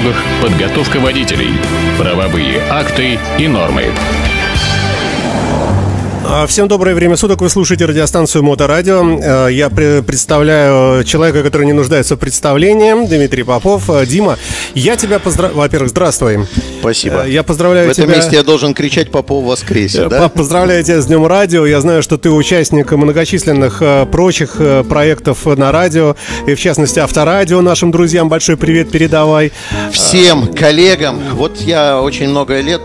дорогах, подготовка водителей, правовые акты и нормы. А, всем доброе время суток. Вы слушаете радиостанцию Моторадио. Э, я представляю человека, который не нуждается в представлении. Дмитрий Попов. Э, Дима, я тебя поздравляю. Во-первых, здравствуй. Спасибо. Э, я поздравляю тебя. В этом месте я должен кричать Попов воскресе, да? Поздравляю тебя с Днем Радио. Я знаю, что ты участник многочисленных прочих проектов на радио. И в частности, Авторадио нашим друзьям большой привет передавай. Всем коллегам. Вот я очень много лет...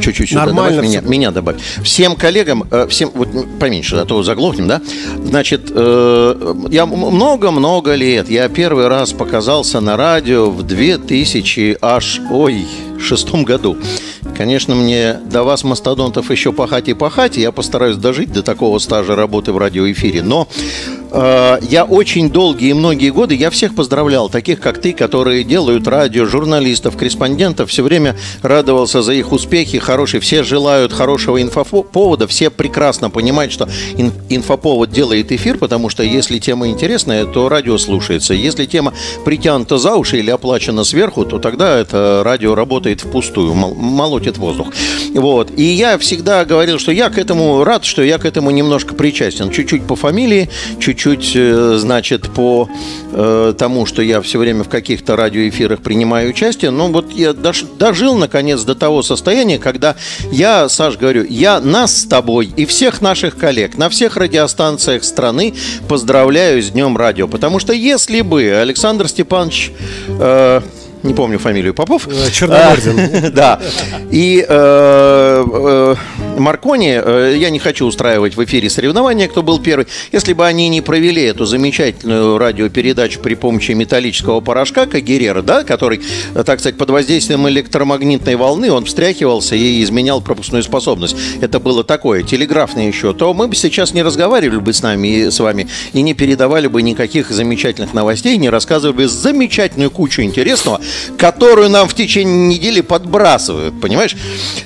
Чуть-чуть сюда Нормально добавь, меня, меня добавь. Всем коллегам коллегам, э, всем, вот поменьше, а то заглохнем, да? Значит, э, я много-много лет, я первый раз показался на радио в 2000 аж, ой, шестом году. Конечно, мне до вас, мастодонтов, еще пахать и пахать, я постараюсь дожить до такого стажа работы в радиоэфире. Но э, я очень долгие и многие годы, я всех поздравлял, таких как ты, которые делают радио, журналистов, корреспондентов, все время радовался за их успехи, хорошие, все желают хорошего инфоповода, все прекрасно понимают, что ин, инфоповод делает эфир, потому что если тема интересная, то радио слушается. Если тема притянута за уши или оплачена сверху, то тогда это радио работает впустую, молоть портит воздух. Вот. И я всегда говорил, что я к этому рад, что я к этому немножко причастен. Чуть-чуть по фамилии, чуть-чуть, э, значит, по э, тому, что я все время в каких-то радиоэфирах принимаю участие. Но вот я дожил, наконец, до того состояния, когда я, Саш, говорю, я нас с тобой и всех наших коллег на всех радиостанциях страны поздравляю с Днем радио. Потому что если бы Александр Степанович... Э, не помню фамилию Попов. Э, Черномордин. Да. И э, э, Маркони, я не хочу устраивать в эфире соревнования, кто был первый. Если бы они не провели эту замечательную радиопередачу при помощи металлического порошка Кагерера, да, который, так сказать, под воздействием электромагнитной волны он встряхивался и изменял пропускную способность. Это было такое, телеграфное еще. То мы бы сейчас не разговаривали бы с нами и с вами и не передавали бы никаких замечательных новостей, не рассказывали бы замечательную кучу интересного, которую нам в течение недели подбрасывают, понимаешь?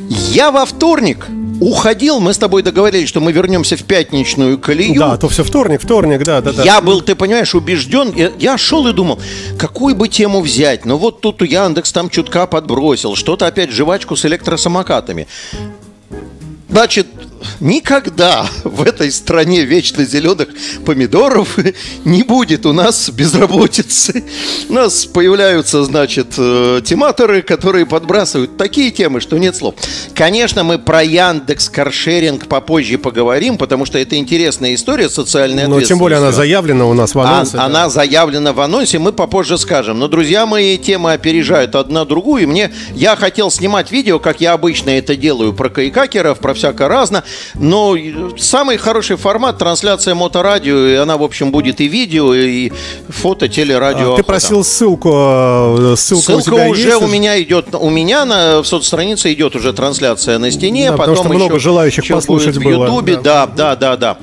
Я во вторник уходил, мы с тобой договорились, что мы вернемся в пятничную колею. Да, то все вторник, вторник, да, да, да. Я был, ты понимаешь, убежден. Я, я шел и думал, какую бы тему взять. Ну вот тут Яндекс там чутка подбросил, что-то опять жвачку с электросамокатами. Значит, никогда в этой стране вечно зеленых помидоров не будет у нас безработицы. У нас появляются, значит, э, тематоры, которые подбрасывают такие темы, что нет слов. Конечно, мы про Яндекс Каршеринг попозже поговорим, потому что это интересная история социальная Но тем более она заявлена у нас в анонсе. А, да. Она заявлена в анонсе, мы попозже скажем. Но, друзья мои, темы опережают одна другую. И мне, я хотел снимать видео, как я обычно это делаю, про кайкакеров, про всякое разное. Но самый хороший формат трансляция моторадио, и она, в общем, будет и видео, и фото, телерадио. А, ты просил ссылку, ссылка, ссылка у уже есть? у меня идет, у меня на в соцстранице идет уже трансляция на стене, да, потом потому что много желающих послушать будет в Ютубе, да, да, да, да.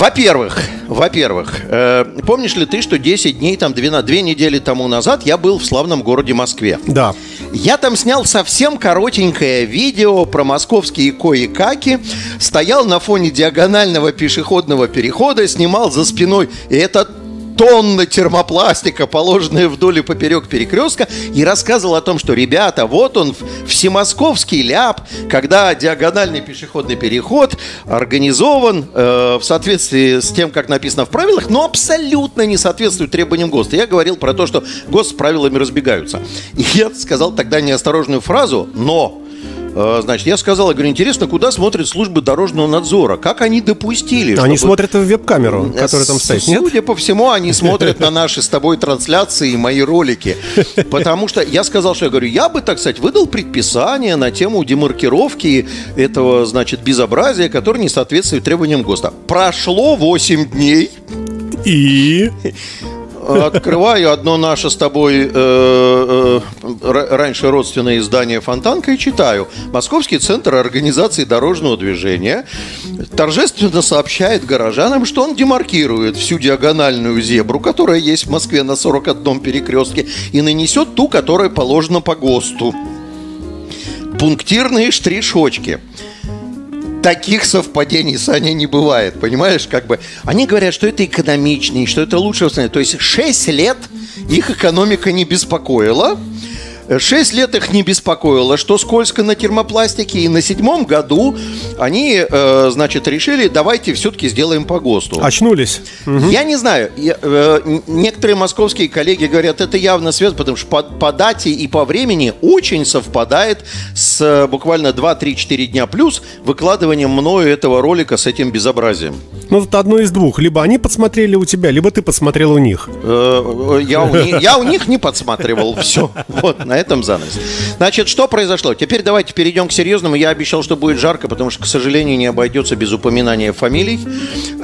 Во-первых, во-первых, э, помнишь ли ты, что 10 дней, там, 2, 2 недели тому назад я был в славном городе Москве? Да. Я там снял совсем коротенькое видео про московские кои-каки, стоял на фоне диагонального пешеходного перехода, снимал за спиной, и это тонны термопластика, положенные вдоль и поперек перекрестка, и рассказывал о том, что, ребята, вот он, всемосковский ляп, когда диагональный пешеходный переход организован э, в соответствии с тем, как написано в правилах, но абсолютно не соответствует требованиям ГОСТа. Я говорил про то, что ГОСТ с правилами разбегаются. И я сказал тогда неосторожную фразу, но значит, я сказал, я говорю, интересно, куда смотрят службы дорожного надзора? Как они допустили? Они чтобы... смотрят в веб-камеру, которая там стоит, нет? Судя по всему, они смотрят на наши с тобой трансляции и мои ролики. Потому что я сказал, что я говорю, я бы, так сказать, выдал предписание на тему демаркировки этого, значит, безобразия, которое не соответствует требованиям ГОСТа. Прошло 8 дней. И открываю одно наше с тобой э, э, раньше родственное издание «Фонтанка» и читаю. Московский центр организации дорожного движения торжественно сообщает горожанам, что он демаркирует всю диагональную зебру, которая есть в Москве на 41 перекрестке, и нанесет ту, которая положена по ГОСТу. Пунктирные штришочки – таких совпадений, Саня, не бывает, понимаешь? Как бы они говорят, что это экономичнее, что это лучше. То есть 6 лет их экономика не беспокоила. Шесть лет их не беспокоило, что скользко на термопластике, и на седьмом году они, э, значит, решили, давайте все-таки сделаем по ГОСТу. Очнулись. Я не знаю, я, э, некоторые московские коллеги говорят, это явно свет, потому что по, по дате и по времени очень совпадает с э, буквально 2-3-4 дня плюс выкладыванием мною этого ролика с этим безобразием. Ну, тут одно из двух. Либо они подсмотрели у тебя, либо ты подсмотрел у них. Э, э, Я у, них, я у них не подсматривал все. Вот, на этом занавес. Значит, что произошло? Теперь давайте перейдем к серьезному. Я обещал, что будет жарко, потому что, к сожалению, не обойдется без упоминания фамилий.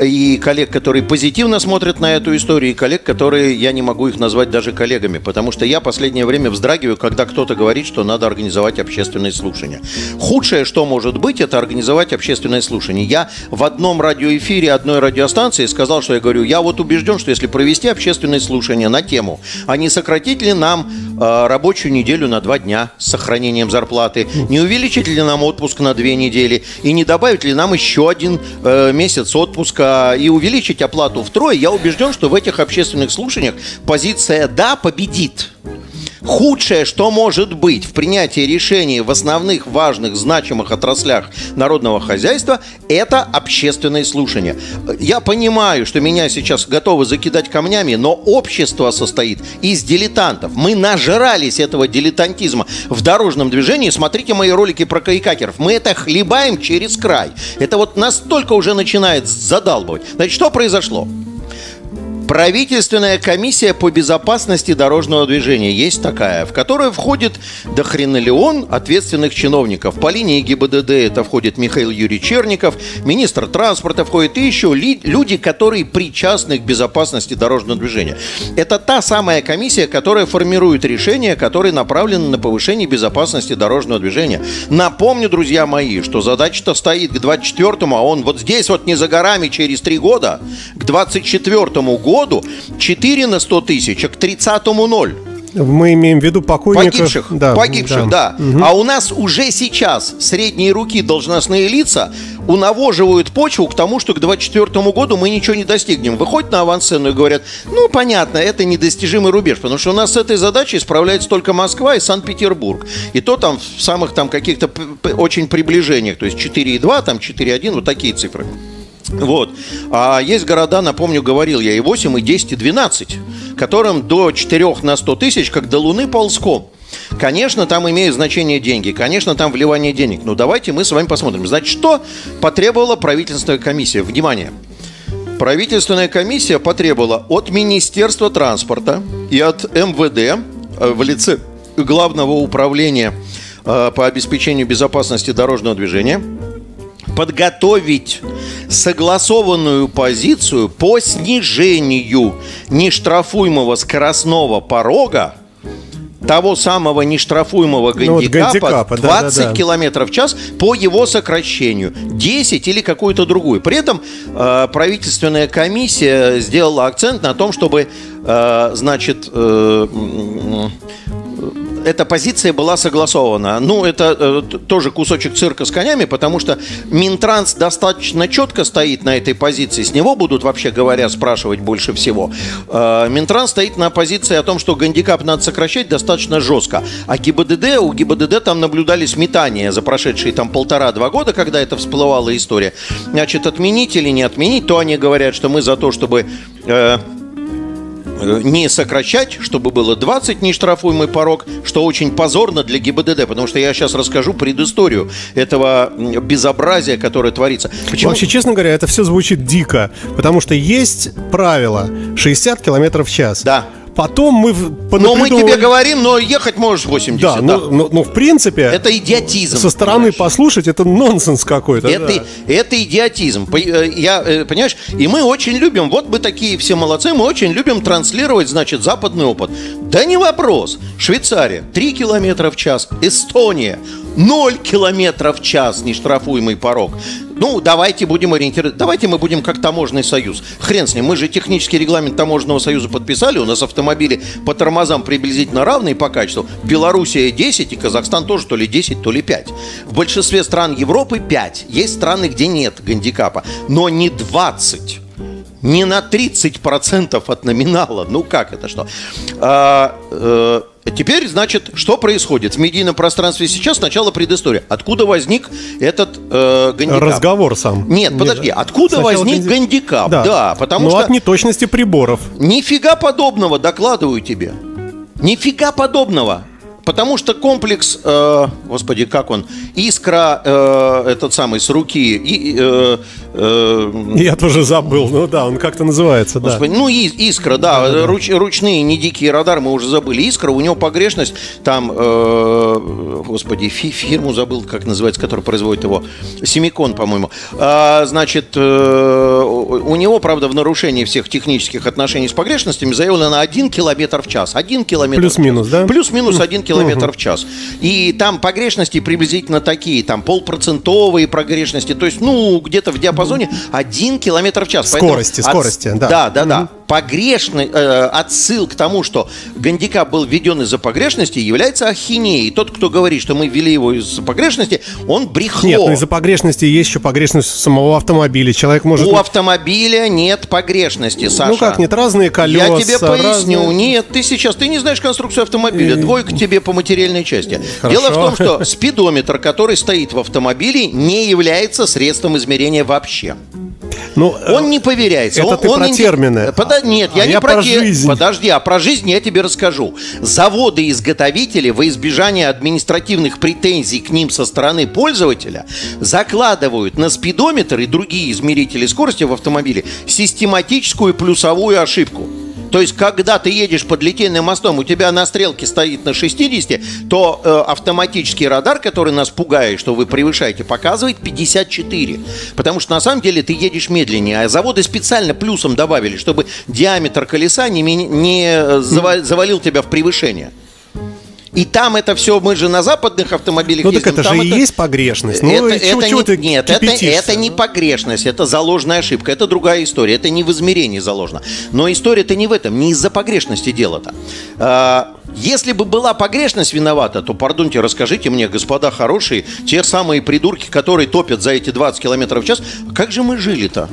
И коллег, которые позитивно смотрят на эту историю, и коллег, которые, я не могу их назвать даже коллегами, потому что я последнее время вздрагиваю, когда кто-то говорит, что надо организовать общественное слушание. Худшее, что может быть, это организовать общественное слушание. Я в одном радиоэфире одной радиостанции сказал, что я говорю, я вот убежден, что если провести общественное слушание на тему, а не сократить ли нам э, рабочую неделю на два дня с сохранением зарплаты, не увеличить ли нам отпуск на две недели? И не добавить ли нам еще один э, месяц отпуска? И увеличить оплату втрое, я убежден, что в этих общественных слушаниях позиция «да» победит. Худшее, что может быть в принятии решений в основных важных значимых отраслях народного хозяйства, это общественные слушания. Я понимаю, что меня сейчас готовы закидать камнями, но общество состоит из дилетантов. Мы нажрались этого дилетантизма в дорожном движении. Смотрите мои ролики про кайкакеров. Мы это хлебаем через край. Это вот настолько уже начинает задалбывать. Значит, что произошло? Правительственная комиссия по безопасности дорожного движения есть такая, в которую входит до хренолеон ответственных чиновников. По линии ГИБДД это входит Михаил Юрий Черников, министр транспорта входит и еще ли, люди, которые причастны к безопасности дорожного движения. Это та самая комиссия, которая формирует решения, которые направлены на повышение безопасности дорожного движения. Напомню, друзья мои, что задача-то стоит к 24-му, а он вот здесь вот не за горами через три года, к 24-му году году 4 на 100 тысяч, а к 30-му 0. Мы имеем в виду покойников. Погибших, да, погибших, да. Угу. А у нас уже сейчас средние руки должностные лица унавоживают почву к тому, что к 2024 году мы ничего не достигнем. Выходят на авансцену и говорят, ну, понятно, это недостижимый рубеж, потому что у нас с этой задачей справляется только Москва и Санкт-Петербург. И то там в самых там каких-то очень приближениях, то есть 4,2, там 4,1, вот такие цифры. Вот. А есть города, напомню, говорил я, и 8, и 10, и 12, которым до 4 на 100 тысяч, как до Луны ползком. Конечно, там имеют значение деньги, конечно, там вливание денег. Но давайте мы с вами посмотрим. Значит, что потребовала правительственная комиссия? Внимание! Правительственная комиссия потребовала от Министерства транспорта и от МВД э, в лице Главного управления э, по обеспечению безопасности дорожного движения подготовить согласованную позицию по снижению нештрафуемого скоростного порога того самого нештрафуемого гандикапа, ну, вот гандикапа 20 да, да, да. километров в час по его сокращению 10 или какую-то другую. При этом э, правительственная комиссия сделала акцент на том, чтобы э, значит э, эта позиция была согласована. Ну, это э, тоже кусочек цирка с конями, потому что Минтранс достаточно четко стоит на этой позиции. С него будут, вообще говоря, спрашивать больше всего. Э, Минтранс стоит на позиции о том, что гандикап надо сокращать достаточно жестко. А ГИБДД, у ГИБДД там наблюдались метания за прошедшие там полтора-два года, когда это всплывала история. Значит, отменить или не отменить, то они говорят, что мы за то, чтобы... Э, не сокращать, чтобы было 20 нештрафуемый порог, что очень позорно для ГИБДД, потому что я сейчас расскажу предысторию этого безобразия, которое творится. Почему? Вообще, честно говоря, это все звучит дико, потому что есть правило 60 километров в час. Да. Потом мы... Но мы тебе говорим, но ехать можешь 80. Да, да. Ну, ну, ну, в принципе... Это идиотизм. Со стороны понимаешь? послушать, это нонсенс какой-то. Это, да. это идиотизм. Э, я, э, понимаешь? И мы очень любим, вот мы такие все молодцы, мы очень любим транслировать, значит, западный опыт. Да не вопрос. Швейцария 3 километра в час. Эстония 0 километров в час нештрафуемый порог. Ну, давайте будем ориентироваться. Давайте мы будем как таможенный союз. Хрен с ним. Мы же технический регламент таможенного союза подписали. У нас автомобили по тормозам приблизительно равные по качеству. Белоруссия 10 и Казахстан тоже то ли 10, то ли 5. В большинстве стран Европы 5. Есть страны, где нет гандикапа. Но не 20 не на 30% от номинала. Ну как это что? А, э, Теперь, значит, что происходит в медийном пространстве сейчас? Сначала предыстория. Откуда возник этот э, гандикап? Разговор сам. Нет, Нет подожди. Откуда Сначала возник ганди- гандикап? Да. Да, потому Ну, что... от неточности приборов. Нифига подобного, докладываю тебе. Нифига подобного. Потому что комплекс, э, господи, как он, искра, э, этот самый, с руки, и, э, э, Я тоже забыл. Ну да, он как-то называется, да. Господи, ну, искра, да, руч- ручные, не дикие радары, мы уже забыли. Искра, у него погрешность, там, э, господи, фи- фирму забыл, как называется, которая производит его, Семикон, по-моему. А, значит, э, у него, правда, в нарушении всех технических отношений с погрешностями заявлено на 1 километр в час. 1 километр Плюс-минус, да? Плюс-минус 1 километр в час. И там погрешности приблизительно такие, там полпроцентовые погрешности, то есть, ну, где-то в диапазоне 1 километр в час. Поэтому Скорости, от- скорости, да. Да, да, да. Погрешный э, отсыл к тому, что гандикап был введен из-за погрешности, является ахинеей. Тот, кто говорит, что мы ввели его из-за погрешности, он брехло. Нет, ну из-за погрешности есть еще погрешность самого автомобиля. Человек может... У автомобиля нет погрешности, Саша. Ну как нет, разные колеса. Я тебе поясню. разные- Нет, ты сейчас, ты не знаешь конструкцию автомобиля. Двойка тебе по материальной части. Хорошо. Дело в том, что спидометр, который стоит в автомобиле, не является средством измерения вообще. Ну, Он не поверяется. это он, ты он про инди- термины. Пода- Нет, я А не я про, про те- жизнь. Подожди, а про жизнь я тебе расскажу. Заводы-изготовители во избежание административных претензий к ним со стороны пользователя закладывают на спидометр и другие измерители скорости в автомобиле систематическую плюсовую ошибку. То есть, когда ты едешь под литейным мостом, у тебя на стрелке стоит на 60, то э, автоматический радар, который нас пугает, что вы превышаете, показывает 54. Потому что на самом деле ты едешь медленнее. А заводы специально плюсом добавили, чтобы диаметр колеса не, не э, зава- завалил тебя в превышение. И там это все, мы же на западных автомобилях ну так ездим, это же и есть погрешность. Ну, это, чего- это чего не, ты нет, это, это не погрешность, это заложенная ошибка, это другая история, это не в измерении заложено. Но история-то не в этом, не из-за погрешности дело-то. А, если бы была погрешность виновата, то, пардоньте, расскажите мне, господа хорошие, те самые придурки, которые топят за эти 20 километров в час, как же мы жили-то?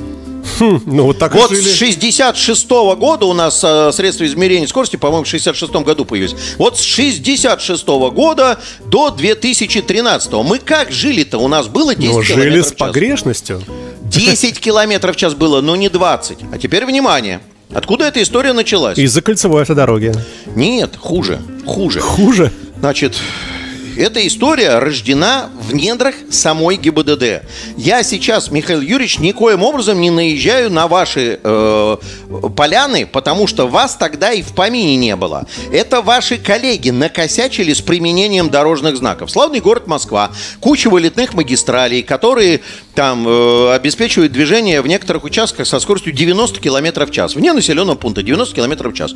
Ну вот так Вот жили. с 66 года у нас э, средства измерения скорости, по-моему, в 66 году появились. Вот с 66 года до 2013 мы как жили-то? У нас было 10 Но жили километров с погрешностью. 10 километров в час было, но не 20. А теперь внимание. Откуда эта история началась? Из-за кольцевой автодороги. Нет, хуже, хуже. Хуже. Значит, эта история рождена в недрах самой ГИБДД. Я сейчас, Михаил Юрьевич, никоим образом не наезжаю на ваши э, поляны, потому что вас тогда и в помине не было. Это ваши коллеги накосячили с применением дорожных знаков. Славный город Москва, куча вылетных магистралей, которые там э, обеспечивают движение в некоторых участках со скоростью 90 км в час. Вне населенного пункта 90 км в час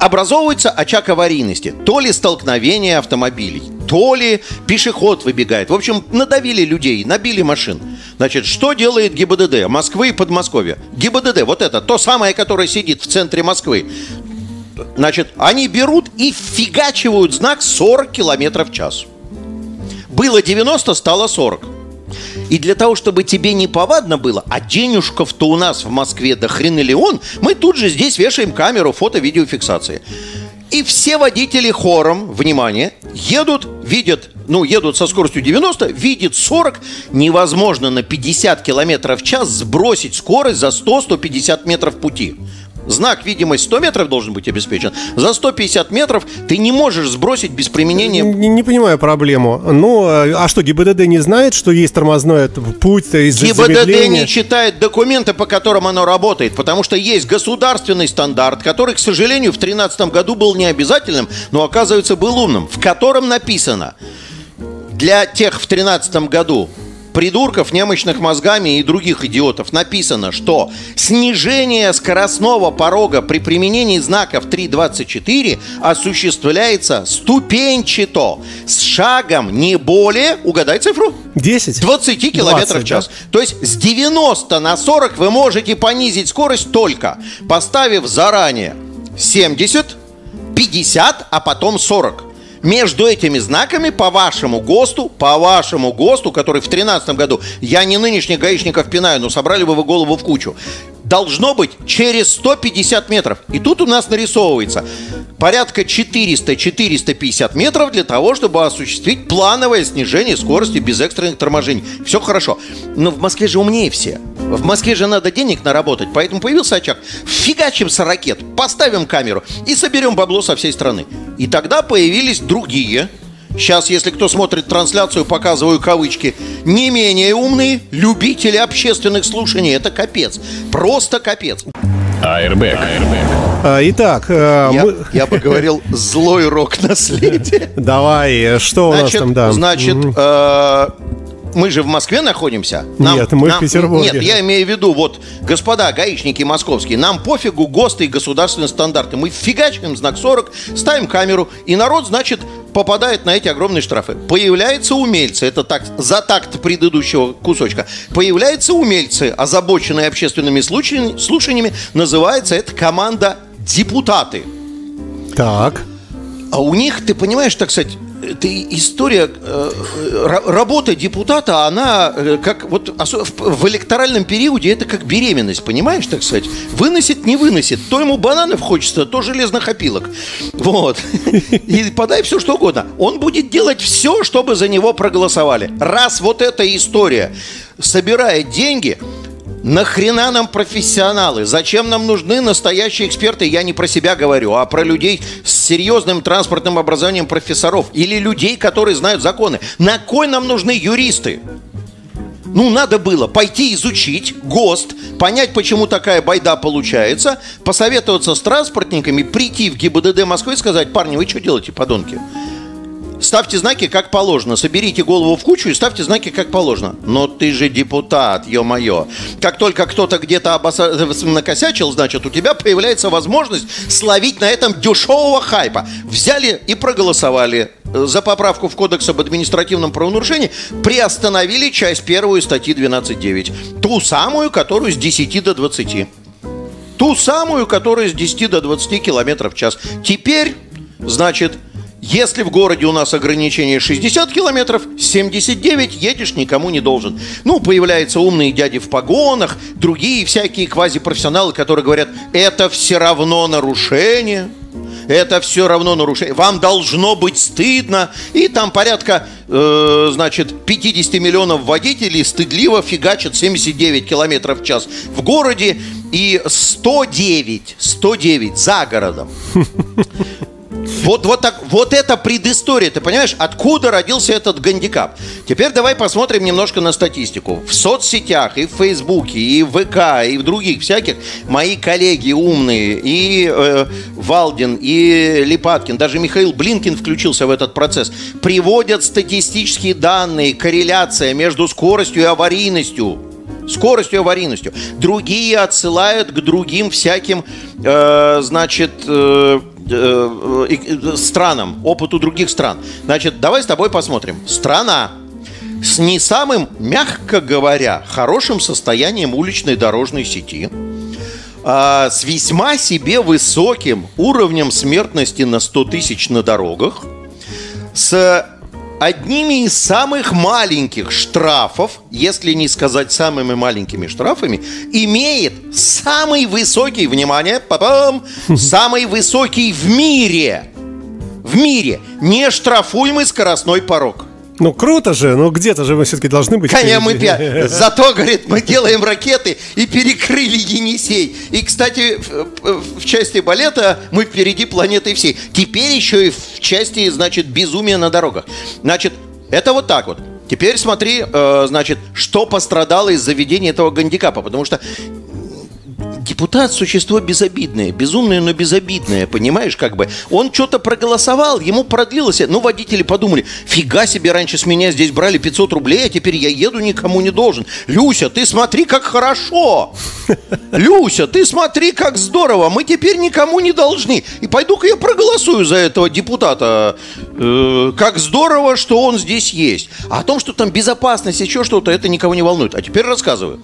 образовывается очаг аварийности. То ли столкновение автомобилей, то ли пешеход выбегает. В общем, надавили людей, набили машин. Значит, что делает ГИБДД Москвы и Подмосковья? ГИБДД, вот это, то самое, которое сидит в центре Москвы. Значит, они берут и фигачивают знак 40 километров в час. Было 90, стало 40. И для того, чтобы тебе не повадно было, а денежков-то у нас в Москве до хренелион, мы тут же здесь вешаем камеру фото-видеофиксации. И все водители хором, внимание, едут, видят, ну, едут со скоростью 90, видят 40, невозможно на 50 километров в час сбросить скорость за 100-150 метров пути. Знак видимость 100 метров должен быть обеспечен. За 150 метров ты не можешь сбросить без применения Не, не понимаю проблему. Ну, а что, ГИБДД не знает, что есть тормозной путь из-за ГИБДД не читает документы, по которым оно работает, потому что есть государственный стандарт, который, к сожалению, в 2013 году был не обязательным, но, оказывается, был умным, в котором написано для тех в 2013 году придурков, немощных мозгами и других идиотов написано, что снижение скоростного порога при применении знаков 3.24 осуществляется ступенчато, с шагом не более, угадай цифру, 10? 20 километров 20, в час. То есть с 90 на 40 вы можете понизить скорость только поставив заранее 70, 50, а потом 40. Между этими знаками по вашему ГОСТу, по вашему ГОСТу, который в 2013 году, я не нынешних гаишников пинаю, но собрали бы вы голову в кучу, должно быть через 150 метров. И тут у нас нарисовывается порядка 400-450 метров для того, чтобы осуществить плановое снижение скорости без экстренных торможений. Все хорошо. Но в Москве же умнее все. В Москве же надо денег наработать, поэтому появился очаг. Фигачим с ракет, поставим камеру и соберем бабло со всей страны. И тогда появились другие Сейчас, если кто смотрит трансляцию, показываю кавычки. Не менее умные любители общественных слушаний. Это капец. Просто капец. Airbag. Airbag. А, Итак, э, Я, мы- я бы говорил, злой рок наследия. давай, что у нас Значит, там, да? значит э, мы же в Москве находимся. Нет, мы в Петербурге. Нет, я имею в виду, вот, господа гаишники московские, нам пофигу ГОСТы и государственные стандарты. Мы фигачим знак 40, ставим камеру, и народ, значит, попадает на эти огромные штрафы. Появляются умельцы, это так, за такт предыдущего кусочка. Появляются умельцы, озабоченные общественными случаями- слушаниями, называется это команда депутаты. Так. А у них, ты понимаешь, так сказать, это история э, ра- работа депутата, она э, как вот в электоральном периоде это как беременность, понимаешь, так сказать, выносит, не выносит, то ему бананов хочется, то железных опилок, вот, и подай все что угодно, он будет делать все, чтобы за него проголосовали. Раз вот эта история. Собирает деньги, Нахрена нам профессионалы? Зачем нам нужны настоящие эксперты? Я не про себя говорю, а про людей с серьезным транспортным образованием профессоров или людей, которые знают законы. На кой нам нужны юристы? Ну, надо было пойти изучить ГОСТ, понять, почему такая байда получается, посоветоваться с транспортниками, прийти в ГИБДД Москвы и сказать, парни, вы что делаете, подонки? Ставьте знаки как положено. Соберите голову в кучу и ставьте знаки как положено. Но ты же депутат, ё-моё. Как только кто-то где-то обоса... накосячил, значит, у тебя появляется возможность словить на этом дешевого хайпа. Взяли и проголосовали за поправку в Кодекс об административном правонарушении, приостановили часть первую статьи 12.9. Ту самую, которую с 10 до 20. Ту самую, которая с 10 до 20 километров в час. Теперь, значит, если в городе у нас ограничение 60 километров, 79 едешь никому не должен. Ну, появляются умные дяди в погонах, другие всякие квазипрофессионалы, которые говорят, это все равно нарушение. Это все равно нарушение. Вам должно быть стыдно. И там порядка, э, значит, 50 миллионов водителей стыдливо фигачат 79 километров в час в городе и 109, 109 за городом. Вот, вот, так, вот это предыстория, ты понимаешь, откуда родился этот гандикап. Теперь давай посмотрим немножко на статистику. В соцсетях, и в Фейсбуке, и в ВК, и в других всяких мои коллеги умные, и э, Валдин, и Липаткин, даже Михаил Блинкин включился в этот процесс, приводят статистические данные, корреляция между скоростью и аварийностью скоростью и аварийностью. Другие отсылают к другим всяким, э, значит, э, странам, опыту других стран. Значит, давай с тобой посмотрим. Страна с не самым, мягко говоря, хорошим состоянием уличной дорожной сети, а, с весьма себе высоким уровнем смертности на 100 тысяч на дорогах, с одними из самых маленьких штрафов, если не сказать самыми маленькими штрафами, имеет самый высокий, внимание, папам, самый высокий в мире, в мире нештрафуемый скоростной порог. Ну, круто же, ну где-то же мы все-таки должны быть. Конечно, мы пя- Зато, говорит, мы делаем ракеты и перекрыли Енисей. И, кстати, в, в части балета мы впереди планеты всей. Теперь еще и в части, значит, безумия на дорогах. Значит, это вот так вот. Теперь смотри, э, значит, что пострадало из-за введения этого гандикапа. Потому что депутат – существо безобидное, безумное, но безобидное, понимаешь, как бы. Он что-то проголосовал, ему продлилось. Ну, водители подумали, фига себе, раньше с меня здесь брали 500 рублей, а теперь я еду, никому не должен. Люся, ты смотри, как хорошо. Люся, ты смотри, как здорово, мы теперь никому не должны. И пойду-ка я проголосую за этого депутата. Э, как здорово, что он здесь есть. А о том, что там безопасность, еще что-то, это никого не волнует. А теперь рассказываю.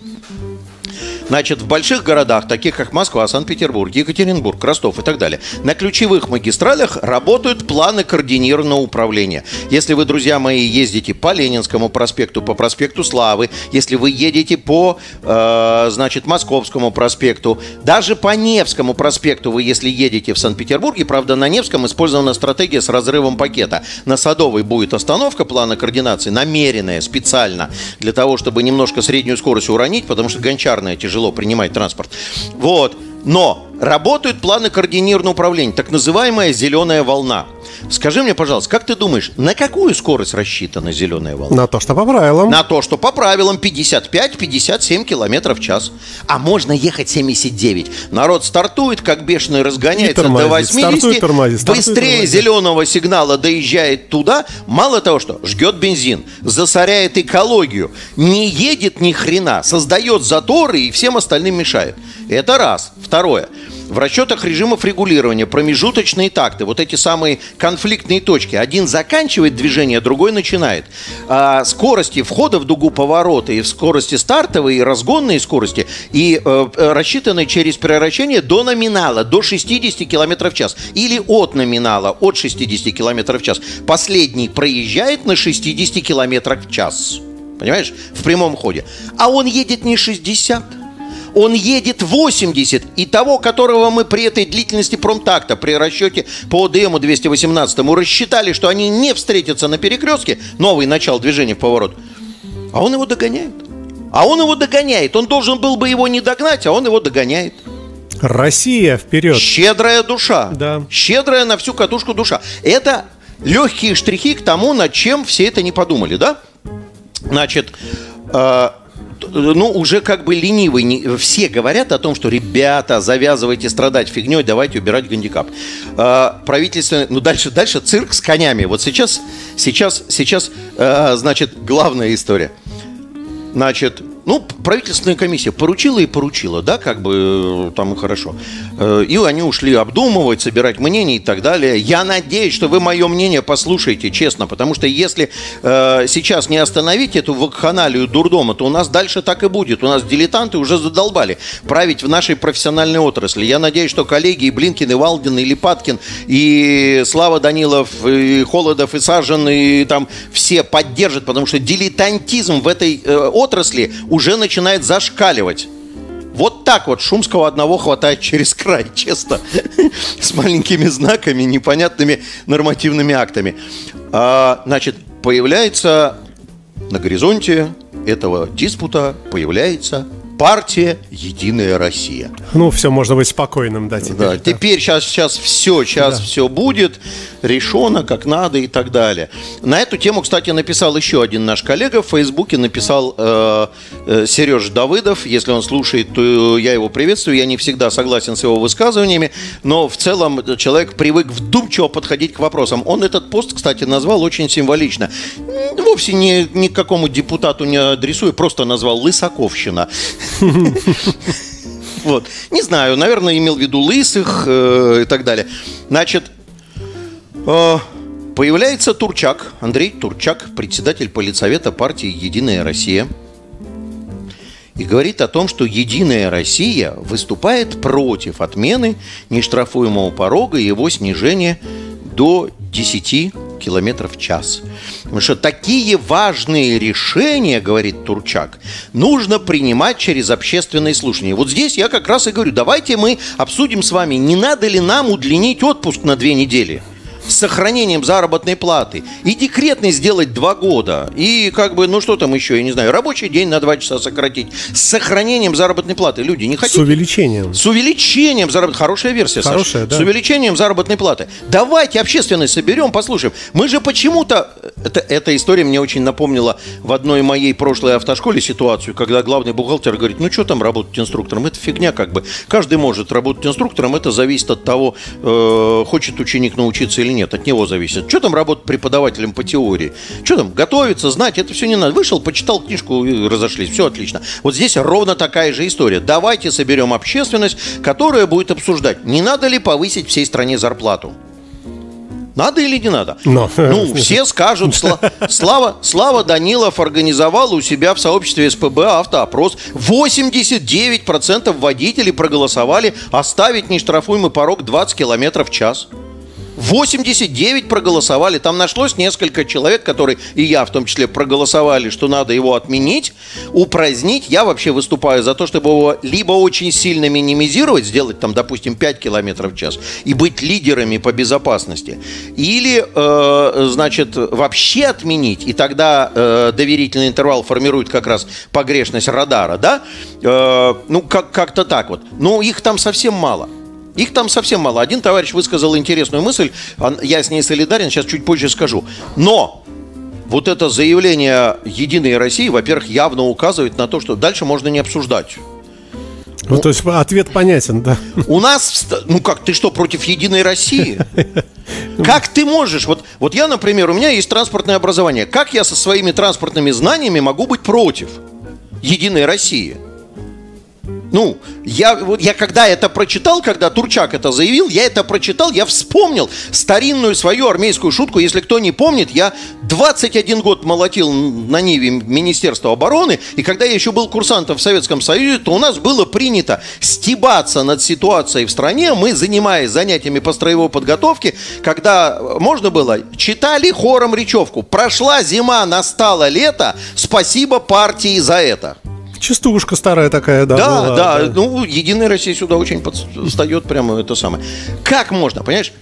Значит, в больших городах, таких как Москва, Санкт-Петербург, Екатеринбург, Ростов и так далее, на ключевых магистралях работают планы координированного управления. Если вы, друзья мои, ездите по Ленинскому проспекту, по проспекту Славы, если вы едете по, э, значит, Московскому проспекту, даже по Невскому проспекту вы, если едете в Санкт-Петербурге, правда, на Невском использована стратегия с разрывом пакета. На Садовой будет остановка плана координации, намеренная, специально, для того, чтобы немножко среднюю скорость уронить, потому что гончарная тяжело принимать транспорт. Вот. Но работают планы координированного управления, так называемая зеленая волна. Скажи мне, пожалуйста, как ты думаешь, на какую скорость рассчитана зеленая волна? На то, что по правилам. На то, что по правилам 55-57 километров в час. А можно ехать 79. Народ стартует, как бешеный, разгоняется тормозит, до 80. стартует, тормозит, стартует, быстрее тормозит. зеленого сигнала доезжает туда. Мало того, что жгет бензин, засоряет экологию, не едет ни хрена, создает заторы и всем остальным мешает. Это раз. Второе. В расчетах режимов регулирования промежуточные такты, вот эти самые конфликтные точки, один заканчивает движение, другой начинает. А скорости входа в дугу поворота и в скорости стартовой и разгонной скорости и э, э, рассчитаны через превращение до номинала, до 60 км в час. Или от номинала, от 60 км в час. Последний проезжает на 60 км в час. Понимаешь? В прямом ходе. А он едет не 60, он едет 80, и того, которого мы при этой длительности промтакта, при расчете по ОДМу 218 рассчитали, что они не встретятся на перекрестке, новый начало движения в поворот, а он его догоняет. А он его догоняет. Он должен был бы его не догнать, а он его догоняет. Россия вперед. Щедрая душа. Да. Щедрая на всю катушку душа. Это легкие штрихи к тому, над чем все это не подумали, да? Значит, э, ну, уже как бы ленивый. не- Все говорят о том, что, ребята, завязывайте страдать фигней, давайте убирать гандикап. А, правительство, ну, дальше, дальше цирк с конями. Вот сейчас, сейчас, сейчас, а, значит, главная история. Значит, ну, правительственная комиссия поручила и поручила, да, как бы э, там и хорошо. Э, И они ушли обдумывать, собирать мнения и так далее. Я надеюсь, что вы мое мнение послушаете, честно, потому что если э, сейчас не остановить эту вакханалию дурдома, то у нас дальше так и будет. У нас дилетанты уже задолбали править в нашей профессиональной отрасли. Я надеюсь, что коллеги и Блинкин, и Валдин, и Липаткин, и Слава Данилов, и Холодов, и Сажин, и там все поддержат, потому что дилетантизм в этой э, отрасли уже начинает зашкаливать. Вот так вот Шумского одного хватает через край, честно. С маленькими знаками, непонятными нормативными актами. А, значит, появляется на горизонте этого диспута, появляется партия «Единая Россия». Ну, все, можно быть спокойным, да, теперь. Да, теперь сейчас, сейчас все, сейчас все будет решено как надо и так далее. На эту тему, кстати, написал еще один наш коллега в Фейсбуке, написал э, э, Сереж Давыдов. Если он слушает, то я его приветствую. Я не всегда согласен с его высказываниями, но в целом человек привык вдумчиво подходить к вопросам. Он этот пост, кстати, назвал очень символично. Вовсе не, ни к какому депутату не адресуя, просто назвал «Лысаковщина». Вот. Не знаю, наверное, имел в виду лысых э, и так далее. Значит, э, появляется Турчак, Андрей Турчак, председатель политсовета партии «Единая Россия». И говорит о том, что «Единая Россия» выступает против отмены нештрафуемого порога и его снижения до 10 километров в час. Потому что такие важные решения, говорит Турчак, нужно принимать через общественные слушания. Вот здесь я как раз и говорю, давайте мы обсудим с вами, не надо ли нам удлинить отпуск на две недели с сохранением заработной платы и декретный сделать два года и как бы ну что там еще я не знаю рабочий день на два часа сократить с сохранением заработной платы люди не С хотите увеличением. с увеличением заработной... Хорошая версия, Саша. Хорошая, да. С увеличением заработной платы. Давайте общественность соберем, послушаем. Мы же почему-то... Это, эта история мне очень напомнила в одной моей прошлой автошколе ситуацию, когда главный бухгалтер говорит, ну что там работать инструктором? Это фигня как бы. Каждый может работать инструктором, это зависит от того, э, хочет ученик научиться или нет. От него зависит. Что там работать преподавателем по теории? Что там, готовиться, знать, это все не надо. Вышел, почитал книжку и разошлись. Все отлично. Вот здесь ровно такая же история. Давайте соберем общественность, которая будет обсуждать, не надо ли повысить всей стране зарплату. Надо или не надо? Но. Ну, все скажут, сла- Слава, Слава Данилов организовал у себя в сообществе СПБ автоопрос. 89% водителей проголосовали оставить нештрафуемый порог 20 км в час. 89 проголосовали. Там нашлось несколько человек, которые, и я в том числе, проголосовали, что надо его отменить, упразднить. Я вообще выступаю за то, чтобы его либо очень сильно минимизировать, сделать там, допустим, 5 километров в час, и быть лидерами по безопасности, или, э, значит, вообще отменить, и тогда э, доверительный интервал формирует как раз погрешность радара, да? Э, ну, как- как-то так вот. Ну, их там совсем мало. Их там совсем мало. Один товарищ высказал интересную мысль, он- я с ней солидарен, сейчас чуть позже скажу. Но вот это заявление Единой России, во-первых, явно указывает на то, что дальше можно не обсуждать. Ну, то есть ответ понятен, да. У нас, ну как, ты что, против Единой России? Как ты можешь? Вот, вот я, например, у меня есть транспортное образование. Как я со своими транспортными знаниями могу быть против Единой России? Ну, я, вот я когда это прочитал, когда Турчак это заявил, я это прочитал, я вспомнил старинную свою армейскую шутку. Если кто не помнит, я 21 год молотил на Ниве Министерства обороны, и когда я еще был курсантом в Советском Союзе, то у нас было принято стебаться над ситуацией в стране. Мы, занимаясь занятиями по строевой подготовке, когда можно было, читали хором речевку. Прошла зима, настало лето, спасибо партии за это. Частушка старая такая, да. Да, была, да, ну, Единая Россия сюда очень подстает прямо это самое. Как можно, понимаешь?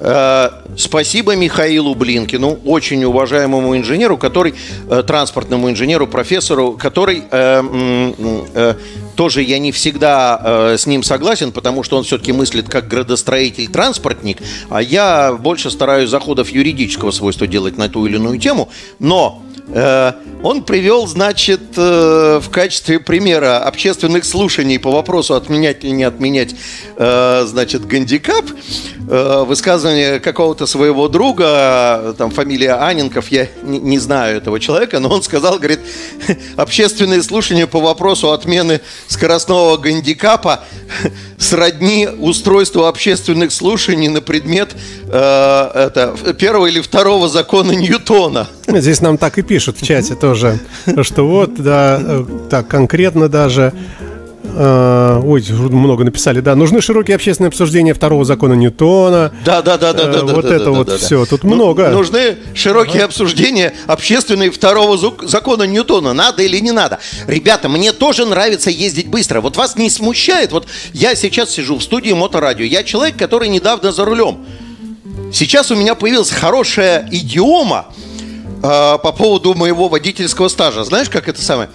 Э, Спасибо Михаилу Блинкину, очень уважаемому инженеру, который, э, транспортному инженеру, профессору, который э, э, тоже я не всегда э, с ним согласен, потому что он все-таки мыслит как градостроитель-транспортник, а я больше стараюсь заходов юридического свойства делать на ту или иную тему. Но Он привел, значит, э, в качестве примера общественных слушаний по вопросу отменять или не отменять, э, значит, гандикап, э, высказывание какого-то своего друга, там фамилия Аненков, я не, не знаю этого человека, но он сказал, говорит, общественные слушания по вопросу отмены скоростного гандикапа сродни устройству общественных слушаний на предмет э, это, первого или второго закона Ньютона. Здесь нам так и пишут в чате тоже, что вот, да, э, так конкретно даже. Э, Ой, много написали, да. Нужны широкие общественные обсуждения второго закона Ньютона. Да, да, да, да, Э, да. вот да, это да, вот да, всё, тут Ну, много. Нужны широкие обсуждения общественные второго закона Ньютона. Надо или не надо? Ребята, мне тоже нравится ездить быстро. Вот вас не смущает? Вот я сейчас сижу в студии Моторадио. Я человек, который недавно за рулем. Сейчас у меня появилась хорошая идиома э, по поводу моего водительского стажа. Знаешь, как это самое?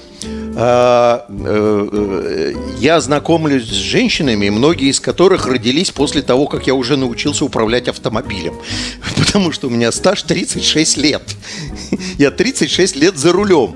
Э, э, я знакомлюсь с женщинами, многие из которых родились после того, как я уже научился управлять автомобилем. Потому что у меня стаж 36 лет. Я 36 лет за рулем.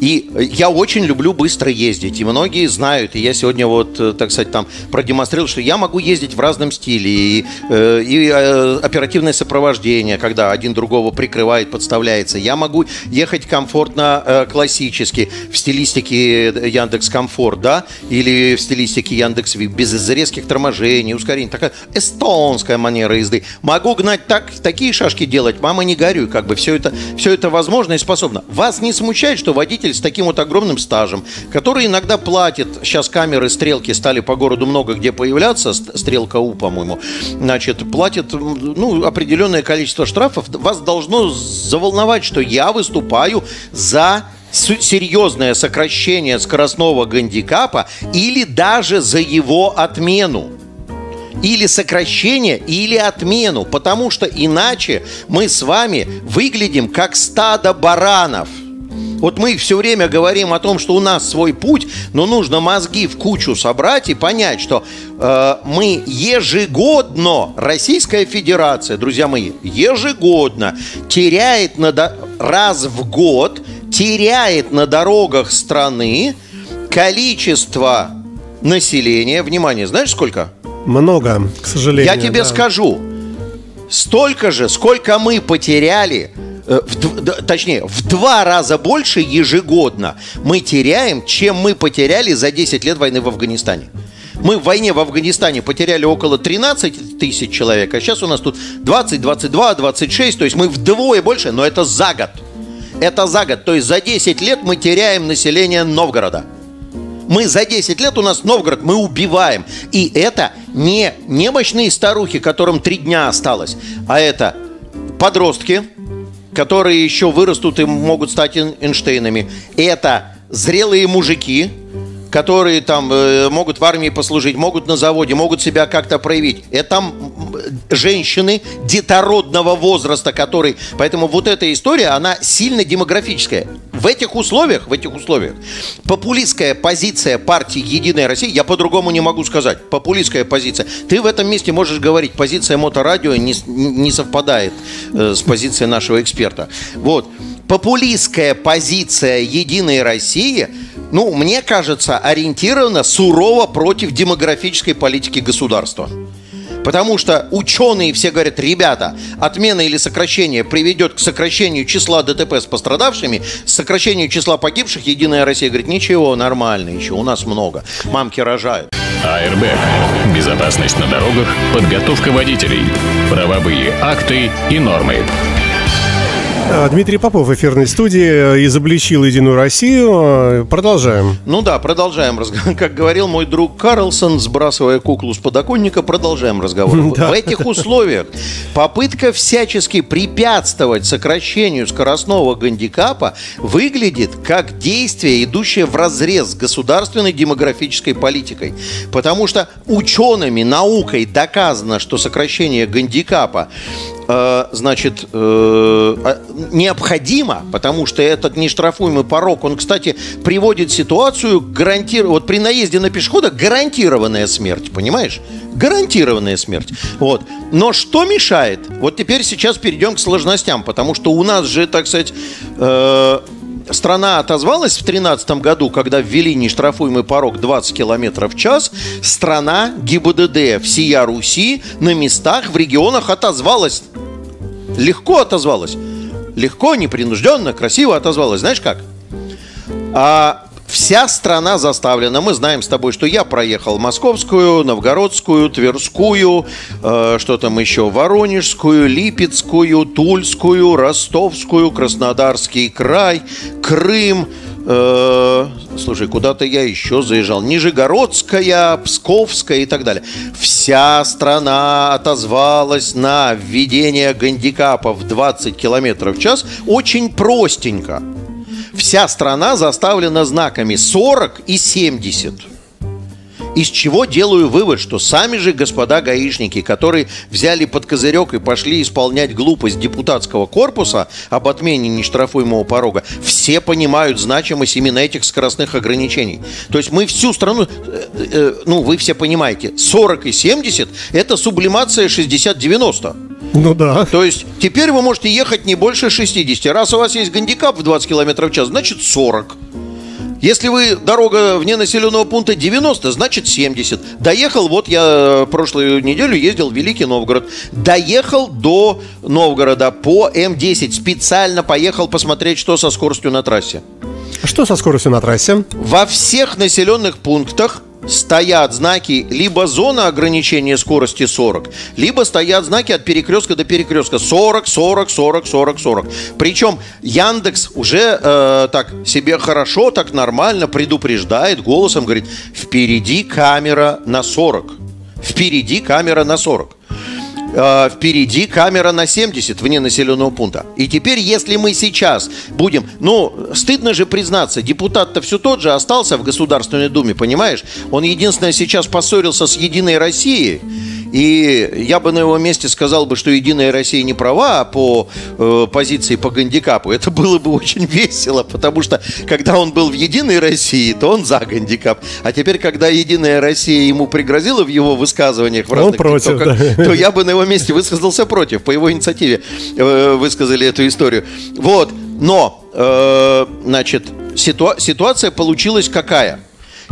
И я очень люблю быстро ездить, и многие знают, и я сегодня вот, э, так сказать, там продемонстрировал, что я могу ездить в разном стиле, и, э, и э, оперативное сопровождение, когда один другого прикрывает, подставляется. Я могу ехать комфортно, классически, в стилистике Яндекс Комфорт, да, или в стилистике Яндекс Вип, без резких торможений, ускорений, такая эстонская манера езды. Могу гнать так, такие шашки делать, мама не горюй, как бы все это, все это возможно и способно. Вас не смущает, что водитель с таким вот огромным стажем, который иногда платит, сейчас камеры, стрелки стали по городу много где появляться, ст- стрелка У, по-моему, значит, платит, ну, определенное количество штрафов, вас должно заволновать, что я выступаю за серьезное сокращение скоростного гандикапа или даже за его отмену. Или сокращение, или отмену, потому что иначе мы с вами выглядим как стадо баранов. Вот мы все время говорим о том, что у нас свой путь, но нужно мозги в кучу собрать и понять, что э, мы ежегодно, Российская Федерация, друзья мои, ежегодно теряет на до- раз в год теряет на дорогах страны количество населения. Внимание, знаешь сколько? Много, к сожалению. Я тебе да. скажу, столько же, сколько мы потеряли, в дв- д- точнее, в два раза больше ежегодно мы теряем, чем мы потеряли за 10 лет войны в Афганистане. Мы в войне в Афганистане потеряли около 13 тысяч человек, а сейчас у нас тут 20, 22, 26, то есть мы вдвое больше, но это за год. Это за год, то есть за 10 лет мы теряем население Новгорода. Мы за 10 лет у нас Новгород, мы убиваем. И это не немощные старухи, которым три дня осталось, а это подростки, которые еще вырастут и могут стать Эйнштейнами. Это зрелые мужики, которые там э, могут в армии послужить, могут на заводе, могут себя как-то проявить. Это там женщины детородного возраста, которые... Поэтому вот эта история, она сильно демографическая. В этих условиях, в этих условиях, популистская позиция партии «Единая Россия», я по-другому не могу сказать, популистская позиция. Ты в этом месте можешь говорить, позиция моторадио не, не совпадает э, с позицией нашего эксперта. Вот. Популистская позиция «Единой России» ну, мне кажется, ориентирована сурово против демографической политики государства. Потому что ученые все говорят, ребята, отмена или сокращение приведет к сокращению числа ДТП с пострадавшими, сокращению числа погибших. Единая Россия говорит, ничего, нормально еще, у нас много. Мамки рожают. АРБ. Безопасность на дорогах, подготовка водителей, правовые акты и нормы. А, Дмитрий Попов в эфирной студии э, изобличил Единую Россию. Продолжаем. Ну да, продолжаем. Как говорил мой друг Карлсон, сбрасывая куклу с подоконника, продолжаем разговор. Да. В этих условиях попытка всячески препятствовать сокращению скоростного гандикапа выглядит как действие, идущее в разрез с государственной демографической политикой. Потому что учеными, наукой доказано, что сокращение гандикапа значит, э, а, необходимо, потому что этот нештрафуемый порог, он, кстати, приводит ситуацию, гарантир... вот при наезде на пешехода гарантированная смерть, понимаешь? Гарантированная смерть. Вот. Но что мешает? Вот теперь сейчас перейдем к сложностям, потому что у нас же, так сказать, э, страна отозвалась в 2013 году, когда ввели нештрафуемый порог 20 км в час, страна ГИБДД всея Руси на местах в регионах отозвалась. Легко отозвалась. Легко, непринужденно, красиво отозвалась. Знаешь как? А Вся страна заставлена. Мы знаем с тобой, что я проехал Московскую, Новгородскую, Тверскую, э, что там еще, Воронежскую, Липецкую, Тульскую, Ростовскую, Краснодарский край, Крым. Э, слушай, куда-то я еще заезжал. Нижегородская, Псковская и так далее. Вся страна отозвалась на введение гандикапа в 20 километров в час очень простенько вся страна заставлена знаками 40 и 70. Из чего делаю вывод, что сами же господа гаишники, которые взяли под козырек и пошли исполнять глупость депутатского корпуса об отмене нештрафуемого порога, все понимают значимость именно этих скоростных ограничений. То есть мы всю страну, э, э, ну вы все понимаете, 40 и 70 это сублимация 60-90. Ну да. То есть теперь вы можете ехать не больше 60. Раз у вас есть гандикап в 20 км в час, значит 40. Если вы дорога вне населенного пункта 90, значит 70. Доехал, вот я прошлую неделю ездил в Великий Новгород. Доехал до Новгорода по М10. Специально поехал посмотреть, что со скоростью на трассе. Что со скоростью на трассе? Во всех населенных пунктах стоят знаки либо зона ограничения скорости 40, либо стоят знаки от перекрестка до перекрестка 40, 40, 40, 40, 40. Причем Яндекс уже э, так себе хорошо, так нормально предупреждает голосом, говорит, впереди камера на 40. Впереди камера на 40 э, впереди камера на 70 вне населенного пункта. И теперь, если мы сейчас будем... Ну, стыдно же признаться, депутат-то все тот же остался в Государственной Думе, понимаешь? Он единственное сейчас поссорился с «Единой Россией», и я бы на его месте сказал бы, что Единая Россия не права по э, позиции по гандикапу. Это было бы очень весело, потому что когда он был в Единой России, то он за гандикап. А теперь, когда Единая Россия ему пригрозила в его высказываниях в разных против, да. то я бы на его месте высказался против. По его инициативе э, высказали эту историю. Вот. Но, э, значит, ситуа- ситуация получилась какая?